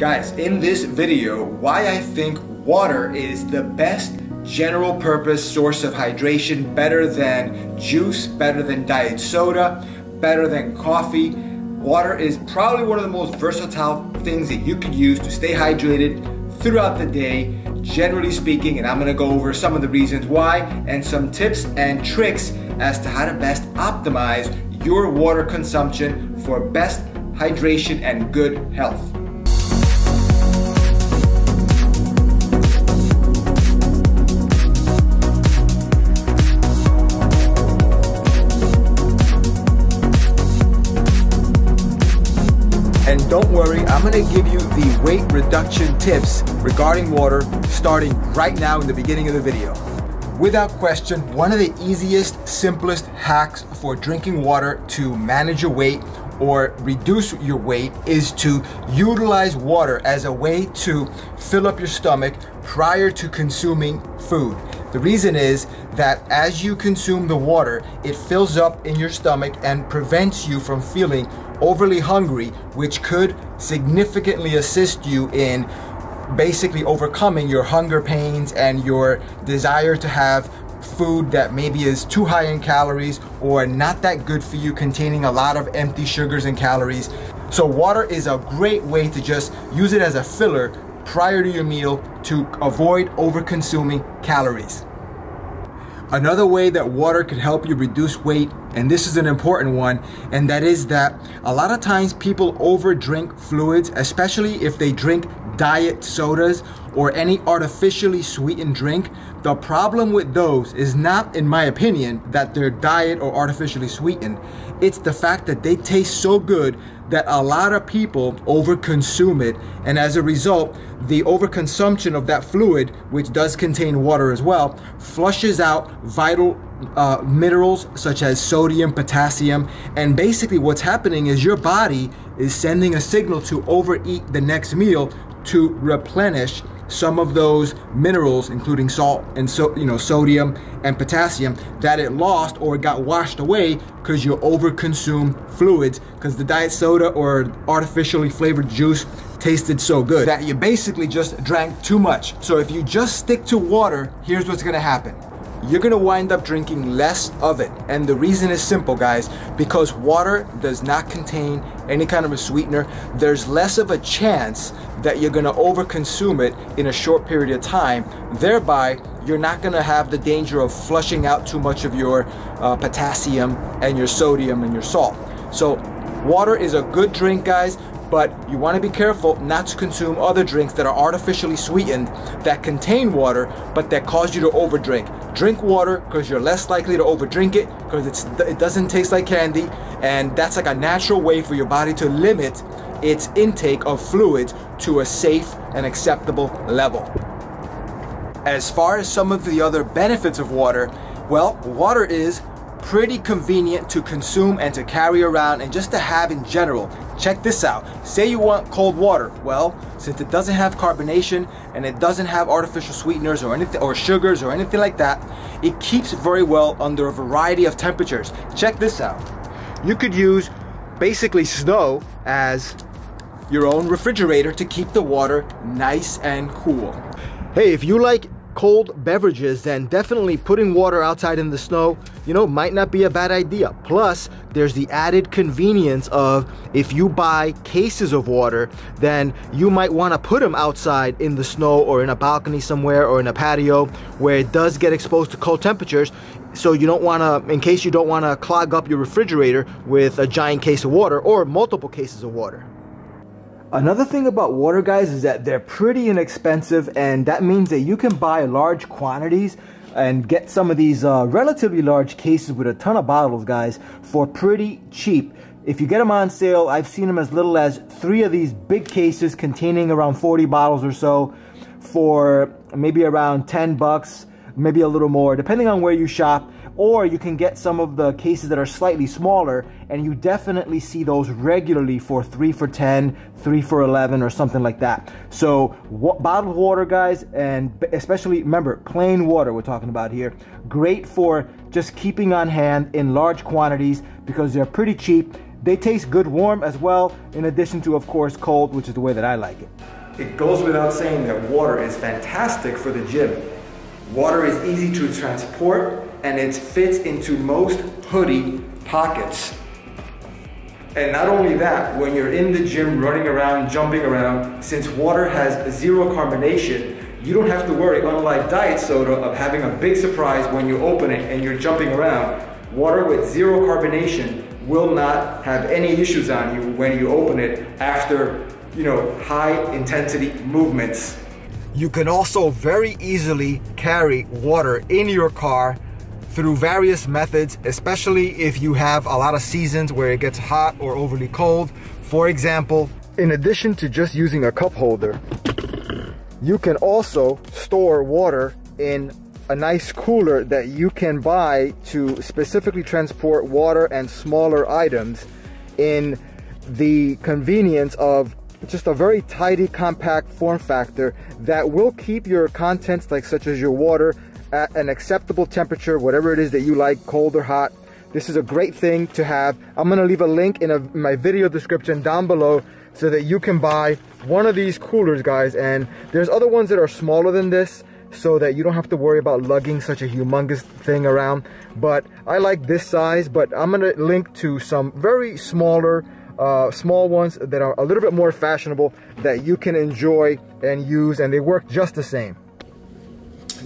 Guys, in this video, why I think water is the best general purpose source of hydration, better than juice, better than diet soda, better than coffee. Water is probably one of the most versatile things that you could use to stay hydrated throughout the day, generally speaking, and I'm gonna go over some of the reasons why and some tips and tricks as to how to best optimize your water consumption for best hydration and good health. Don't worry, I'm gonna give you the weight reduction tips regarding water starting right now in the beginning of the video. Without question, one of the easiest, simplest hacks for drinking water to manage your weight or reduce your weight is to utilize water as a way to fill up your stomach prior to consuming food. The reason is that as you consume the water, it fills up in your stomach and prevents you from feeling overly hungry, which could significantly assist you in basically overcoming your hunger pains and your desire to have food that maybe is too high in calories or not that good for you containing a lot of empty sugars and calories. So water is a great way to just use it as a filler prior to your meal to avoid over consuming calories. Another way that water could help you reduce weight, and this is an important one, and that is that a lot of times people overdrink fluids, especially if they drink diet sodas or any artificially sweetened drink. The problem with those is not, in my opinion, that they're diet or artificially sweetened. It's the fact that they taste so good that a lot of people overconsume it. And as a result, the overconsumption of that fluid, which does contain water as well, flushes out vital uh, minerals such as sodium, potassium, and basically what's happening is your body is sending a signal to overeat the next meal to replenish some of those minerals, including salt and so you know sodium and potassium, that it lost or it got washed away because you overconsume fluids because the diet soda or artificially flavored juice tasted so good that you basically just drank too much. So if you just stick to water, here's what's gonna happen you're gonna wind up drinking less of it. And the reason is simple, guys, because water does not contain any kind of a sweetener. There's less of a chance that you're gonna overconsume it in a short period of time. Thereby, you're not gonna have the danger of flushing out too much of your uh, potassium and your sodium and your salt. So water is a good drink, guys, but you want to be careful not to consume other drinks that are artificially sweetened that contain water but that cause you to overdrink. Drink water because you're less likely to overdrink it because it doesn't taste like candy and that's like a natural way for your body to limit its intake of fluids to a safe and acceptable level. As far as some of the other benefits of water, well, water is pretty convenient to consume and to carry around and just to have in general. Check this out. Say you want cold water. Well, since it doesn't have carbonation and it doesn't have artificial sweeteners or anything or sugars or anything like that, it keeps very well under a variety of temperatures. Check this out. You could use basically snow as your own refrigerator to keep the water nice and cool. Hey, if you like cold beverages, then definitely putting water outside in the snow, you know, might not be a bad idea. Plus, there's the added convenience of if you buy cases of water, then you might want to put them outside in the snow or in a balcony somewhere or in a patio where it does get exposed to cold temperatures. So you don't want to, in case you don't want to clog up your refrigerator with a giant case of water or multiple cases of water. Another thing about water guys is that they're pretty inexpensive and that means that you can buy large quantities and get some of these uh, relatively large cases with a ton of bottles guys for pretty cheap. If you get them on sale, I've seen them as little as three of these big cases containing around 40 bottles or so for maybe around 10 bucks, maybe a little more, depending on where you shop or you can get some of the cases that are slightly smaller and you definitely see those regularly for 3 for 10 3 for 11 or something like that so bottled water guys and especially remember plain water we're talking about here great for just keeping on hand in large quantities because they're pretty cheap They taste good warm as well, in addition to, of course, cold, which is the way that I like it. It goes without saying that water is fantastic for the gym. Water is easy to transport and it fits into most hoodie pockets. And not only that, when you're in the gym running around, jumping around, since water has zero carbonation, you don't have to worry, unlike diet soda, of having a big surprise when you open it and you're jumping around. Water with zero carbonation will not have any issues on you when you open it after, you know, high intensity movements. You can also very easily carry water in your car through various methods, especially if you have a lot of seasons where it gets hot or overly cold. For example, in addition to just using a cup holder, you can also store water in a nice cooler that you can buy to specifically transport water and smaller items in the convenience of just a very tidy compact form factor that will keep your contents like such as your water at an acceptable temperature, whatever it is that you like, cold or hot. This is a great thing to have. I'm gonna leave a link in, a, in my video description down below so that you can buy one of these coolers, guys. And there's other ones that are smaller than this so that you don't have to worry about lugging such a humongous thing around. But I like this size, but I'm gonna link to some very smaller, uh, small ones that are a little bit more fashionable that you can enjoy and use and they work just the same.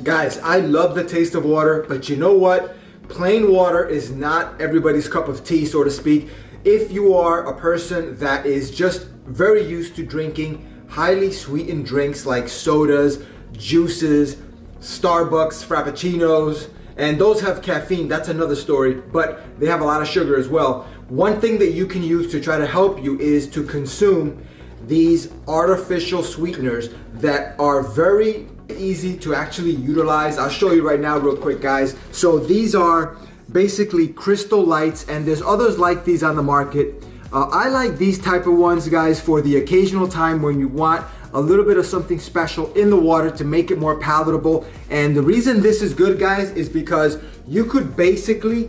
Guys, I love the taste of water, but you know what? Plain water is not everybody's cup of tea, so to speak. If you are a person that is just very used to drinking highly sweetened drinks like sodas, juices, Starbucks, Frappuccinos, and those have caffeine, that's another story, but they have a lot of sugar as well. One thing that you can use to try to help you is to consume these artificial sweeteners that are very easy to actually utilize. I'll show you right now real quick guys. So these are basically crystal lights and there's others like these on the market. Uh, I like these type of ones guys for the occasional time when you want a little bit of something special in the water to make it more palatable. And the reason this is good guys is because you could basically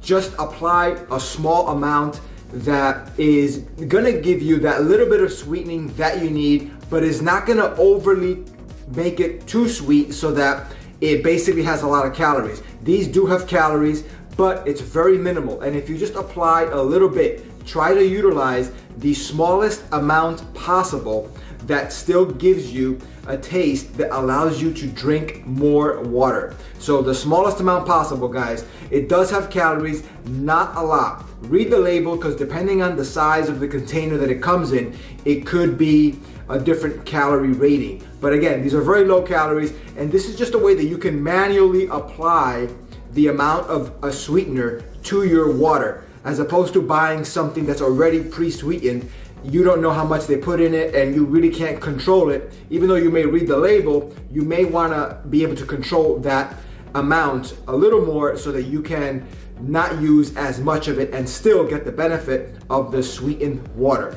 just apply a small amount that is gonna give you that little bit of sweetening that you need, but is not gonna overly make it too sweet so that it basically has a lot of calories. These do have calories, but it's very minimal. And if you just apply a little bit, try to utilize the smallest amount possible that still gives you a taste that allows you to drink more water. So the smallest amount possible, guys. It does have calories, not a lot. Read the label because depending on the size of the container that it comes in, it could be a different calorie rating. But again, these are very low calories, and this is just a way that you can manually apply the amount of a sweetener to your water, as opposed to buying something that's already pre-sweetened. You don't know how much they put in it, and you really can't control it. Even though you may read the label, you may wanna be able to control that amount a little more so that you can not use as much of it and still get the benefit of the sweetened water.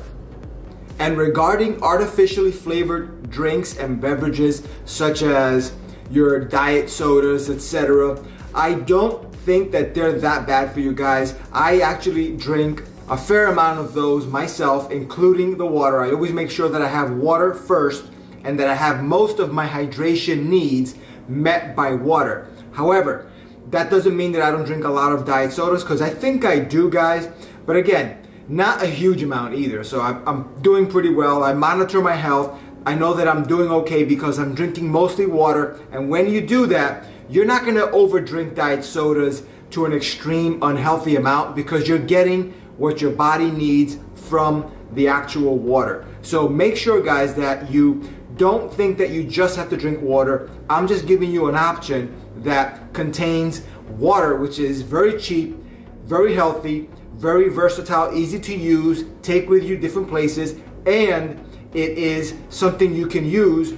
And regarding artificially flavored drinks and beverages such as your diet sodas, etc., I don't think that they're that bad for you guys. I actually drink a fair amount of those myself, including the water. I always make sure that I have water first and that I have most of my hydration needs met by water. However, that doesn't mean that I don't drink a lot of diet sodas because I think I do guys. But again, not a huge amount either. So I'm, I'm doing pretty well. I monitor my health. I know that I'm doing okay because I'm drinking mostly water. And when you do that, you're not gonna overdrink diet sodas to an extreme unhealthy amount because you're getting what your body needs from the actual water. So make sure guys that you don't think that you just have to drink water. I'm just giving you an option that contains water, which is very cheap, very healthy, very versatile, easy to use, take with you different places, and it is something you can use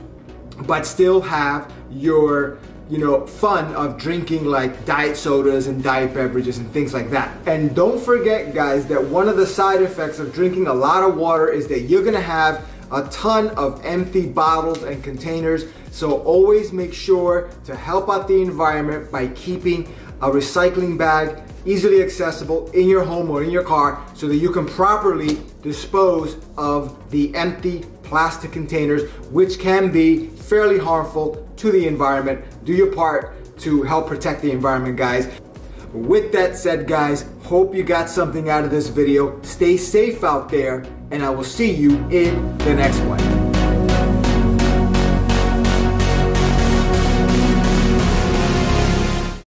but still have your you know, fun of drinking like diet sodas and diet beverages and things like that. And don't forget guys that one of the side effects of drinking a lot of water is that you're gonna have a ton of empty bottles and containers. So always make sure to help out the environment by keeping a recycling bag easily accessible in your home or in your car so that you can properly dispose of the empty plastic containers, which can be fairly harmful to the environment. Do your part to help protect the environment, guys. With that said, guys, hope you got something out of this video. Stay safe out there, and I will see you in the next one.